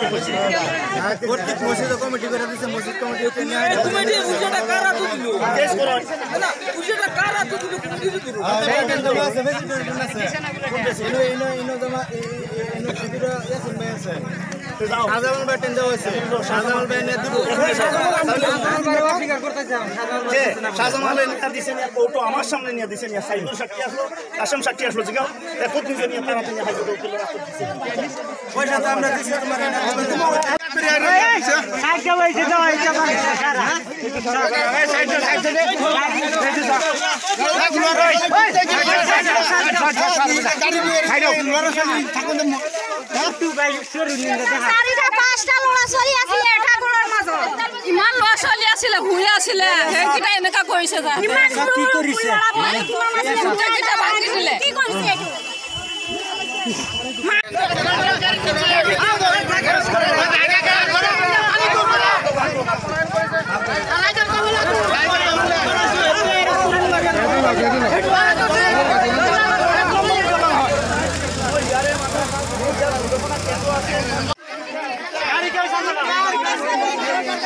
এই লোকসকলে আপোনাক পইচা দিছে। প্রত্যেক মসজিদ কমিটি করে দিচ্ছে মসজিদ কমিটি কমিটি পুজোটা কার হাতে দিল না পুজোটা কার হাতে দিল কমিটি দিল সাধারণ ভাই টেন দেওয়া হয়েছে সাধারণ ভাই এনে দিব সাধারণ ভাই এলাকা দিছে নিয়ে কৌটো আমার সামনে নিয়ে দিছে নিয়ে সাইদুল সাক্ষী আসলো আসম সাক্ষী আসলো জিগাও এখন নিজে নিয়ে তারা নিয়ে হাজির উকিল পয়সা তো আমরা দিছি তোমার সাইকেল হয়েছে তো এইটা সারা cycle cycle cycle cycle cycle cycle ইমান ল'ৰা ছোৱালী আছিলে শুই আছিলে সেইকেইটা এনেকা কৰিছে যা কি কৰিছে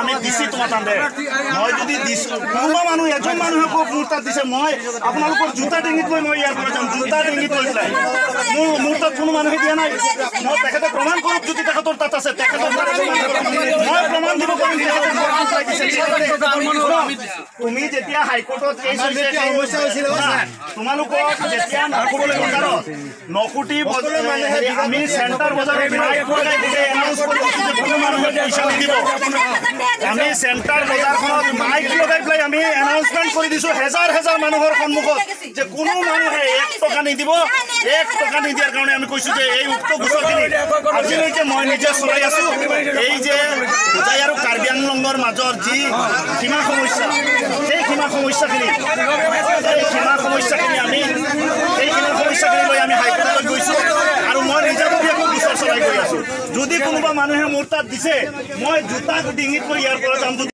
আমি দিছি তোমাৰ তাতে মই যদি দিছো কোনোবা মানুহ এজন মানুহে কওক মোৰ তাত দিছে মই আপোনালোকৰ জোতা ডিঙিত লৈ মই ইয়াৰ পৰা যাম জোতা ডিঙিত লৈ পেলাই। মোৰ মোৰ তাত কোনো মানুহে দিয়া নাই। মই তেখেতে প্ৰমাণ কৰক যদি তেখেতৰ তাত আছে তেখেতৰ তাত। মই প্ৰমাণ দিব পাৰিম তুমি যেতিয়া হাইকোৰ্টত তোমালোকক যেতিয়া নকবলৈ বজাৰত নকুটি হেৰি আমি চেণ্টাৰ বজাৰত পইচা নিদিব আমি চেণ্টাৰ বজাৰখনত মাইক লগাই পেলাই আমি এনাউন্সমেণ্ট কৰি দিছো হেজাৰ হেজাৰ মানুহৰ সন্মুখত যে কোনো মানুহে এক টকা নিদিব এক টকা নিদিয়াৰ কাৰণে আমি কৈছো যে এই উক্ত গোচৰখিনি আজিলৈকে মই নিজে চলাই আছো এই যে হোজাই আৰু কাৰ্বি আংলঙৰ মাজৰ যি সীমা সমস্যা সেই সীমা সমস্যাখিনি সেই সীমা আমি সেই সীমা সমস্যাখিনি লৈ আমি হাইকোৰ্টলৈ গৈছো আৰু মই নিজাববীয়াকৈ গোচৰ চলাই গৈ আছো যদি কোনোবা মানুহে মোৰ তাত দিছে। মই জোতা ডিঙিত লৈ ইয়াৰ পৰা যাম